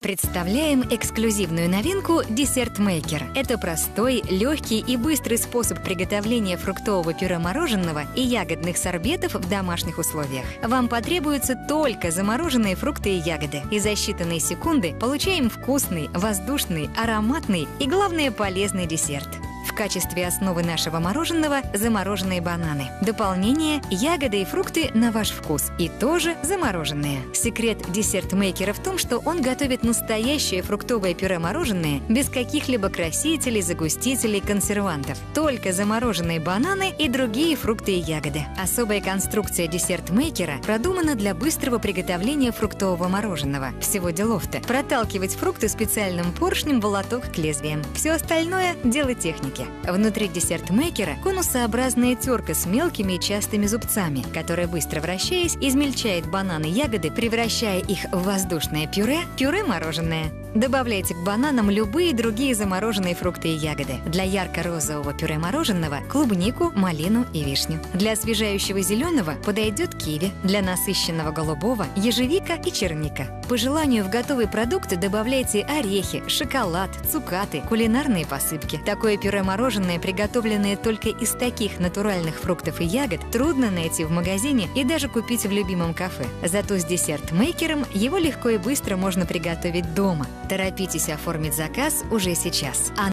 Представляем эксклюзивную новинку «Десерт Мейкер». Это простой, легкий и быстрый способ приготовления фруктового пюре мороженого и ягодных сорбетов в домашних условиях. Вам потребуются только замороженные фрукты и ягоды. И за считанные секунды получаем вкусный, воздушный, ароматный и, главное, полезный десерт. Качестве основы нашего мороженого замороженные бананы. Дополнение – ягоды и фрукты на ваш вкус. И тоже замороженные. Секрет десерт-мейкера в том, что он готовит настоящее фруктовое пюре-мороженое без каких-либо красителей, загустителей, консервантов. Только замороженные бананы и другие фрукты и ягоды. Особая конструкция десерт-мейкера продумана для быстрого приготовления фруктового мороженого. Всего делов-то. Проталкивать фрукты специальным поршнем в лоток к лезвиям. Все остальное – дело техники. Внутри десерт-мейкера конусообразная терка с мелкими и частыми зубцами, которая, быстро вращаясь, измельчает бананы и ягоды, превращая их в воздушное пюре, пюре-мороженое. Добавляйте к бананам любые другие замороженные фрукты и ягоды. Для ярко-розового пюре мороженого – клубнику, малину и вишню. Для освежающего зеленого подойдет киви. Для насыщенного голубого – ежевика и черника. По желанию в готовые продукты добавляйте орехи, шоколад, цукаты, кулинарные посыпки. Такое пюре-мороженое, приготовленное только из таких натуральных фруктов и ягод, трудно найти в магазине и даже купить в любимом кафе. Зато с десерт-мейкером его легко и быстро можно приготовить дома. Торопитесь оформить заказ уже сейчас.